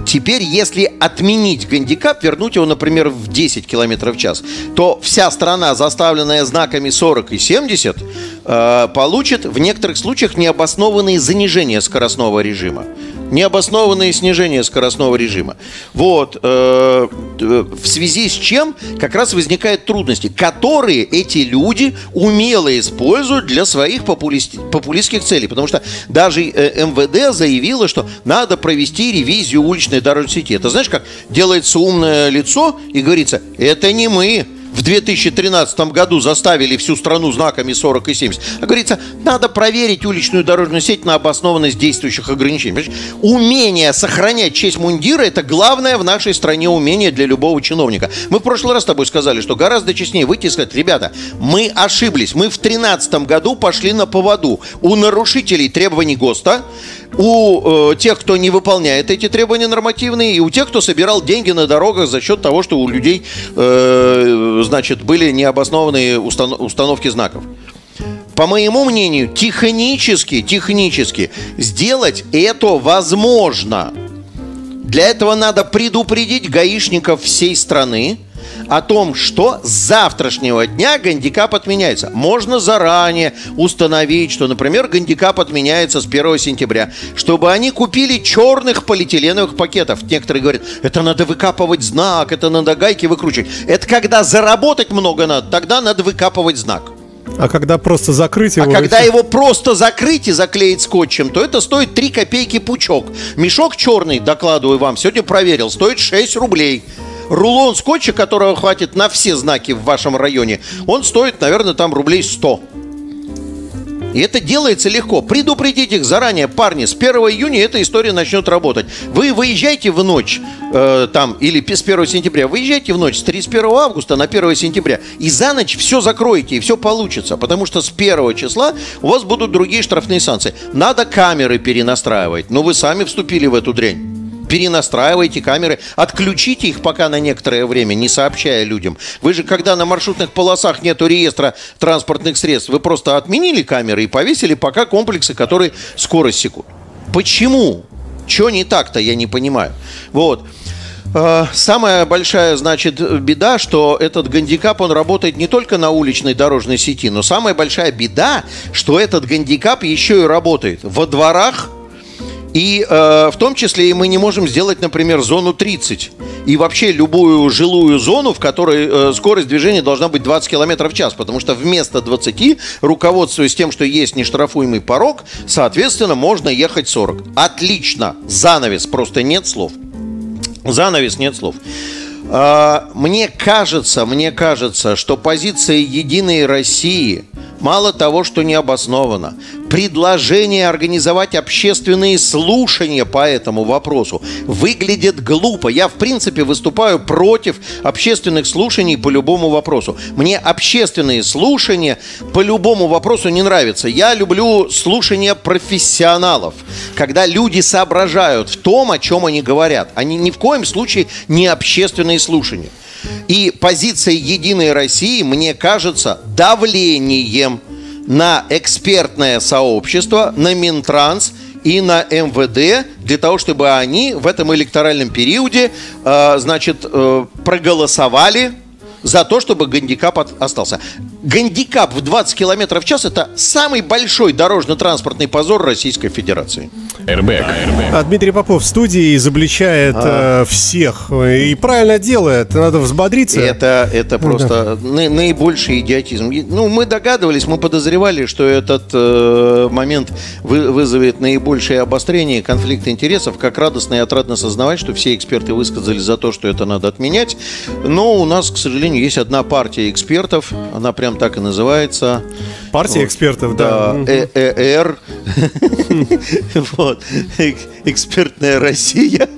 Теперь, если отменить гандикап, вернуть его, например, в 10 км в час, то вся страна, заставленная знаками 40 и 70, э, получит в некоторых случаях необоснованные занижения скоростного режима. Необоснованное снижение скоростного режима. Вот. Э, в связи с чем как раз возникают трудности, которые эти люди умело используют для своих популисти- популистских целей. Потому что даже э, МВД заявило, что надо провести ревизию уличной дорожной сети. Это знаешь, как делается умное лицо и говорится, это не мы, в 2013 году заставили всю страну знаками 40 и 70. А говорится, надо проверить уличную дорожную сеть на обоснованность действующих ограничений. Умение сохранять честь мундира – это главное в нашей стране умение для любого чиновника. Мы в прошлый раз с тобой сказали, что гораздо честнее выйти и сказать, ребята, мы ошиблись, мы в 2013 году пошли на поводу у нарушителей требований ГОСТа, у э, тех, кто не выполняет эти требования нормативные, и у тех, кто собирал деньги на дорогах за счет того, что у людей, э, значит, были необоснованные установ- установки знаков. По моему мнению, технически, технически сделать это возможно. Для этого надо предупредить гаишников всей страны, о том, что с завтрашнего дня гандикап отменяется. Можно заранее установить, что, например, гандикап отменяется с 1 сентября, чтобы они купили черных полиэтиленовых пакетов. Некоторые говорят, это надо выкапывать знак, это надо гайки выкручивать. Это когда заработать много надо, тогда надо выкапывать знак. А когда просто закрыть его... А когда его просто закрыть и заклеить скотчем, то это стоит 3 копейки пучок. Мешок черный, докладываю вам, сегодня проверил, стоит 6 рублей. Рулон скотча, которого хватит на все знаки в вашем районе, он стоит, наверное, там рублей 100. И это делается легко. Предупредить их заранее, парни, с 1 июня эта история начнет работать. Вы выезжаете в ночь, э, там, или с 1 сентября, выезжайте в ночь с 31 августа на 1 сентября, и за ночь все закроете, и все получится, потому что с 1 числа у вас будут другие штрафные санкции. Надо камеры перенастраивать, но вы сами вступили в эту дрянь перенастраивайте камеры, отключите их пока на некоторое время, не сообщая людям. Вы же, когда на маршрутных полосах нету реестра транспортных средств, вы просто отменили камеры и повесили пока комплексы, которые скорость секут. Почему? Что не так-то, я не понимаю. Вот. А, самая большая, значит, беда, что этот гандикап, он работает не только на уличной дорожной сети, но самая большая беда, что этот гандикап еще и работает во дворах, и э, в том числе и мы не можем сделать, например, зону 30. И вообще любую жилую зону, в которой э, скорость движения должна быть 20 км в час. Потому что вместо 20, руководствуясь тем, что есть нештрафуемый порог, соответственно, можно ехать 40. Отлично. Занавес. Просто нет слов. Занавес, нет слов. А, мне кажется, мне кажется, что позиция Единой России мало того, что не обоснована, предложение организовать общественные слушания по этому вопросу выглядит глупо. Я, в принципе, выступаю против общественных слушаний по любому вопросу. Мне общественные слушания по любому вопросу не нравятся. Я люблю слушания профессионалов, когда люди соображают в том, о чем они говорят. Они ни в коем случае не общественные слушания. И позиция Единой России, мне кажется, давлением на экспертное сообщество, на Минтранс и на МВД для того, чтобы они в этом электоральном периоде, э, значит, э, проголосовали за то, чтобы гандикап остался. Гандикап в 20 км в час – это самый большой дорожно-транспортный позор Российской Федерации. Airbag. А Дмитрий Попов в студии изобличает э, всех и правильно делает. Надо взбодриться. Это, это просто на- наибольший идиотизм. Ну, мы догадывались, мы подозревали, что этот э, момент вы- вызовет наибольшее обострение конфликта интересов. Как радостно и отрадно сознавать, что все эксперты высказались за то, что это надо отменять. Но у нас, к сожалению, есть одна партия экспертов. Она прям так и называется. Партия экспертов, да. Да, Э- ЭР. Вот. Эк- Экспертная Россия.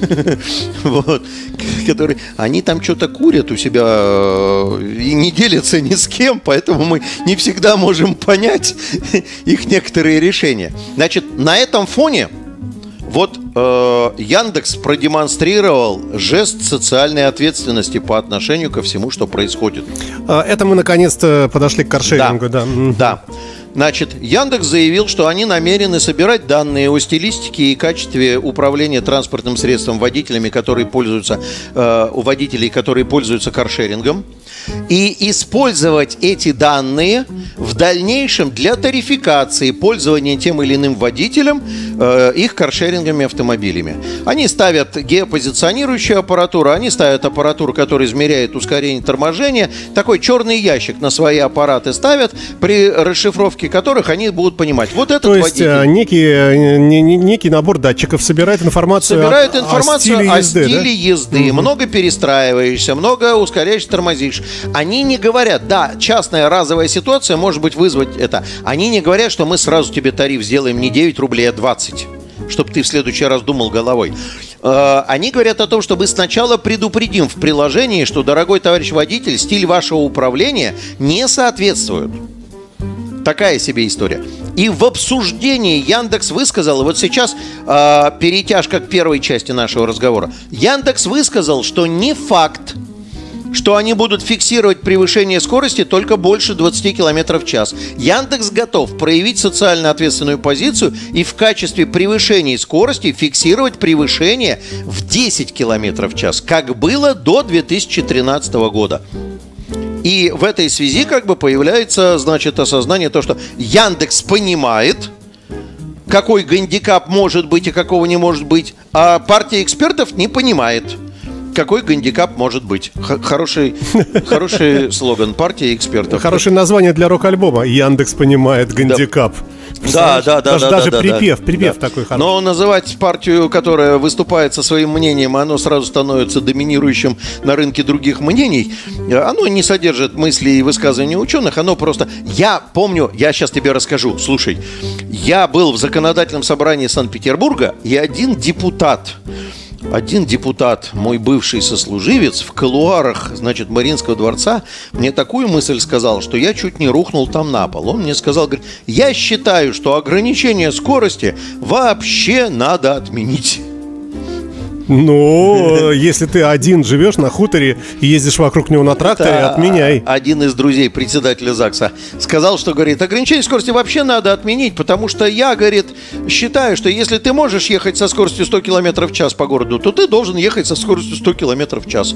Вот. Который... Они там что-то курят у себя э, и не делятся ни с кем, поэтому мы не всегда можем понять их некоторые решения. Значит, на этом фоне вот э, Яндекс продемонстрировал жест социальной ответственности по отношению ко всему, что происходит. А, Это мы наконец-то подошли к каршерингу, да. М. Да. Значит, Яндекс заявил, что они намерены собирать данные о стилистике и качестве управления транспортным средством водителями, которые пользуются, э, у водителей, которые пользуются каршерингом, и использовать эти данные в дальнейшем для тарификации пользования тем или иным водителем э, их каршеринговыми автомобилями. Они ставят геопозиционирующую аппаратуру, они ставят аппаратуру, которая измеряет ускорение торможения. Такой черный ящик на свои аппараты ставят, при расшифровке которых они будут понимать. Вот этот То есть водитель... э, некий, э, не- не- некий набор датчиков собирает информацию Собирают о- информацию о стиле езды, да? езды. Много перестраиваешься, много ускоряешь, тормозишь. Они не говорят, да, частная разовая ситуация может быть вызвать это. Они не говорят, что мы сразу тебе тариф сделаем не 9 рублей, а 20 чтобы ты в следующий раз думал головой. Э, Они говорят о том, что мы сначала предупредим в приложении, что, дорогой товарищ водитель, стиль вашего управления не соответствует. Такая себе история. И в обсуждении Яндекс высказал, и вот сейчас э, перетяжка к первой части нашего разговора. Яндекс высказал, что не факт, что они будут фиксировать превышение скорости только больше 20 км в час. Яндекс готов проявить социально ответственную позицию и в качестве превышения скорости фиксировать превышение в 10 км в час, как было до 2013 года. И в этой связи как бы появляется, значит, осознание то, что Яндекс понимает, какой гандикап может быть и какого не может быть, а партия экспертов не понимает, какой гандикап может быть. Х- хороший, хороший слоган партии экспертов. Хорошее название для рок-альбома. Яндекс понимает гандикап. Да, да, да, Даже, да, даже да, да, припев, да. припев Да. такой хороший. Но называть партию, которая выступает со своим мнением, оно сразу становится доминирующим на рынке других мнений, оно не содержит мысли и высказывания ученых, оно просто... Я помню, я сейчас тебе расскажу, слушай, я был в законодательном собрании Санкт-Петербурга, и один депутат, один депутат, мой бывший сослуживец, в колуарах, значит, Мариинского дворца, мне такую мысль сказал, что я чуть не рухнул там на пол. Он мне сказал, говорит, я считаю, что ограничение скорости вообще надо отменить. Ну, если ты один живешь на хуторе и ездишь вокруг него на тракторе, Это отменяй. Один из друзей председателя ЗАГСа сказал, что, говорит, ограничение скорости вообще надо отменить, потому что я, говорит, считаю, что если ты можешь ехать со скоростью 100 км в час по городу, то ты должен ехать со скоростью 100 км в час.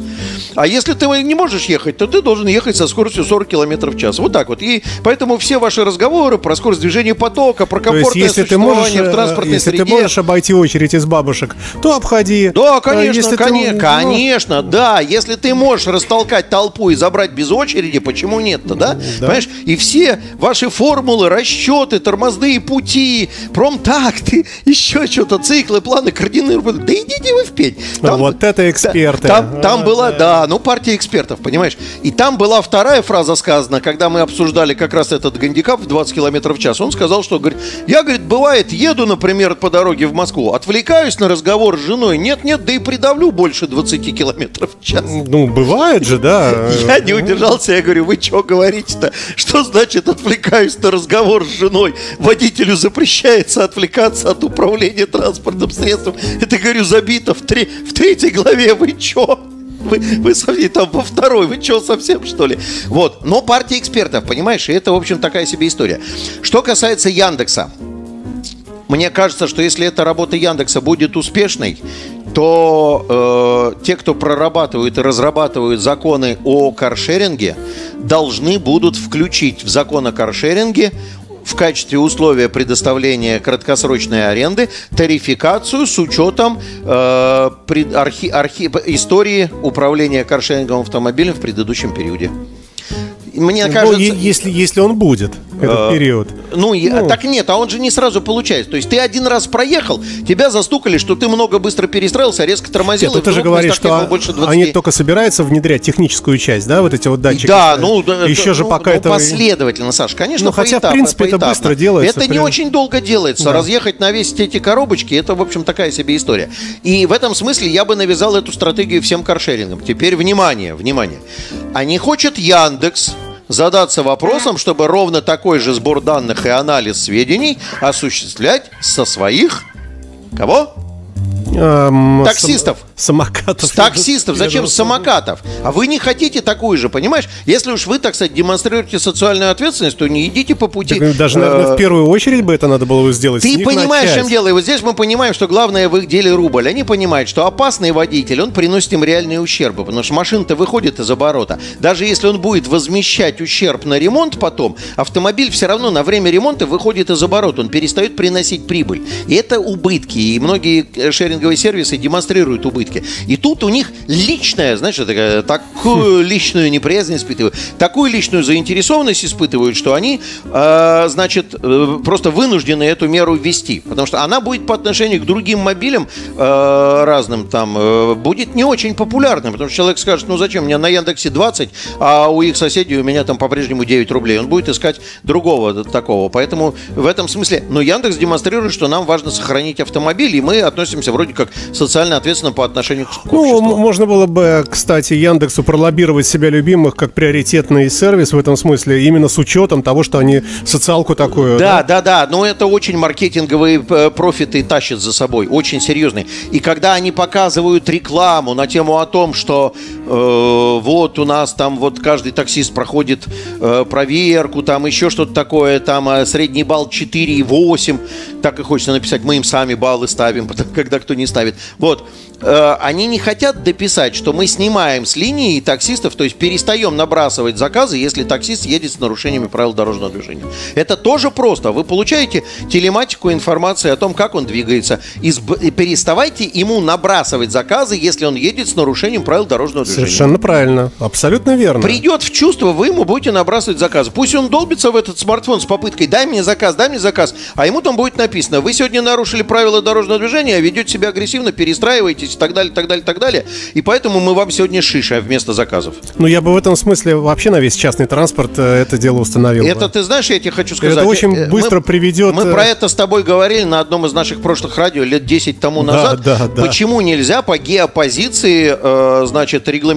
А если ты не можешь ехать, то ты должен ехать со скоростью 40 км в час. Вот так вот. И поэтому все ваши разговоры про скорость движения потока, про То есть, комфортное если ты можешь, в э, транспортной если среде... ты можешь обойти очередь из бабушек, то обходи. Да, А конечно, если ты, конечно, ну, конечно, да. Если ты можешь растолкать толпу и забрать без очереди, почему нет-то, да? Понимаешь? И все ваши формулы, расчеты, тормозные пути, промтакты, еще что-то, циклы, планы, координированные. Да идите вы в пень. А вот это эксперты. Там, там А, была, да, ну, партия экспертов, понимаешь? И там была вторая фраза сказана, когда мы обсуждали как раз этот гандикап в 20 километров в час. Он сказал, что, говорит, я, говорит, бывает, еду, например, по дороге в Москву, отвлекаюсь на разговор с женой, нет-нет, да и придавлю больше 20 километров в час. Ну, бывает же, да. Я не удержался, я говорю, вы что говорите-то? Что значит отвлекаюсь на разговор с женой? Водителю запрещается отвлекаться от управления транспортным средством. Это, говорю, забито в, три, в третьей главе. Вы что? Вы, вы смотрите, там во второй, вы что, совсем что ли? Вот, но партия экспертов, понимаешь, и это, в общем, такая себе история. Что касается Яндекса, мне кажется, что если эта работа Яндекса будет успешной, то э, те, кто прорабатывают и разрабатывают законы о каршеринге, должны будут включить в закон о каршеринге в качестве условия предоставления краткосрочной аренды тарификацию с учетом э, пред- архи- архи- истории управления каршеринговым автомобилем в предыдущем периоде. Мне Ну, кажется, если, если он будет, этот период. ну, Ну. так нет, а он же не сразу получается. То есть ты один раз проехал, тебя застукали, что ты много быстро перестроился, резко тормозил. Нет, ну и ты же говоришь, что больше 20. они только собираются внедрять техническую часть, да, вот эти вот датчики. Да, ну да, еще это- же ну, пока ну, это последовательно, Саш, конечно, Ну, хотя, в поэтапно, принципе, это поэтапно. быстро делается, Это не прям. очень долго делается. Разъехать, навесить эти коробочки, это, в общем, такая себе история. И в этом смысле я бы навязал эту стратегию всем каршерингам. Теперь внимание, внимание. А не хочет Яндекс задаться вопросом, чтобы ровно такой же сбор данных и анализ сведений осуществлять со своих кого? эм, Таксистов. Сам- самокатов. С таксистов, зачем с самокатов? А вы не хотите такую же, понимаешь? Если уж вы, так сказать, демонстрируете социальную ответственность, то не идите по пути. Так, даже, наверное, э, в первую очередь бы это надо было бы сделать. Ты понимаешь, чем дело? И вот здесь мы понимаем, что главное в их деле рубль. Они понимают, что опасный водитель, он приносит им реальные ущербы, потому что машина-то выходит из оборота. Даже если он будет возмещать ущерб на ремонт потом, автомобиль все равно на время ремонта выходит из оборота, он перестает приносить прибыль. И это убытки, и многие э, шеринговые сервисы демонстрируют убытки. И тут у них личная, знаешь, такая, такую личную неприязнь испытывают, такую личную заинтересованность испытывают, что они, э, значит, э, просто вынуждены эту меру ввести. Потому что она будет по отношению к другим мобилям э, разным там, э, будет не очень популярной. Потому что человек скажет, ну зачем, у меня на Яндексе 20, а у их соседей у меня там по-прежнему 9 рублей. Он будет искать другого такого. Поэтому в этом смысле, но Яндекс демонстрирует, что нам важно сохранить автомобиль, и мы относимся вроде как социально ответственно по отношению к Ну, обществу. м- можно было бы, кстати, Яндексу пролоббировать себя любимых как приоритетный сервис в этом смысле, именно с учетом того, что они социалку такую... Да, да, да, но это очень маркетинговые э, профиты тащат за собой, очень серьезные. И когда они показывают рекламу на тему о том, что вот у нас там вот каждый таксист проходит э, проверку, там еще что-то такое, там э, средний балл 4,8, так и хочется написать, мы им сами баллы ставим, когда кто не ставит. Вот, Э, они не хотят дописать, что мы снимаем с линии таксистов, то есть перестаем набрасывать заказы, если таксист едет с нарушениями правил дорожного движения. Это тоже просто. Вы получаете телематику информации о том, как он двигается. И переставайте ему набрасывать заказы, если он едет с нарушением правил дорожного движения. Совершенно правильно. Абсолютно верно. Придет в чувство, вы ему будете набрасывать заказы. Пусть он долбится в этот смартфон с попыткой «дай мне заказ, дай мне заказ», а ему там будет написано «вы сегодня нарушили правила дорожного движения, ведете себя агрессивно, перестраиваетесь» и так далее, так далее, так далее. И поэтому мы вам сегодня шиша вместо заказов. Ну, я бы в этом смысле вообще на весь частный транспорт э, это дело установил. бы. Это ты знаешь, я тебе хочу сказать. Это очень э, быстро мы- приведет, Мы э, про это с тобой говорили на одном из наших прошлых радио лет 10 тому Да, назад. да, да. Почему нельзя по геопозиции, э, значит, регламентировать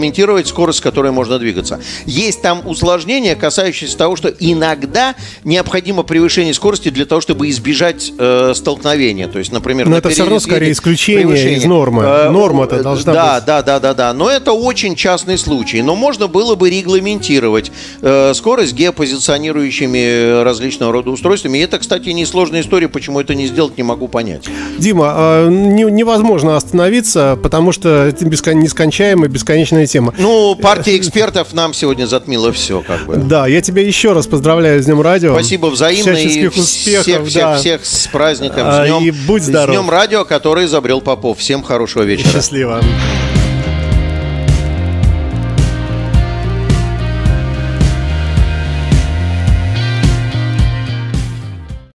скорость, с которой можно двигаться? Есть там усложнения, касающиеся того, что иногда необходимо превышение скорости для того, чтобы избежать э, столкновения. То есть, например, Но на это всё равно скорее исключение превышение. из нормы. Э, Норма-то э, должна да, быть. да, да, да, да. Но это очень частный случай. Но можно было бы регламентировать э, скорость геопозиционирующими различного рода устройствами. И это, кстати, несложная история. Почему это не сделать, не могу понять. Дима, э, не- невозможно остановиться, потому что это бескон- нескончаемая, бесконечная тема. Ну, партия экспертов нам сегодня затмила все, как бы. Да, я тебя еще раз поздравляю с Днем Радио. Спасибо взаимно и Всяческих всех, успехов, всех, да. всех с праздником, А, с днем, и будь с здоров. днем радио, который изобрел Попов. Всем хорошего вечера. Счастливо.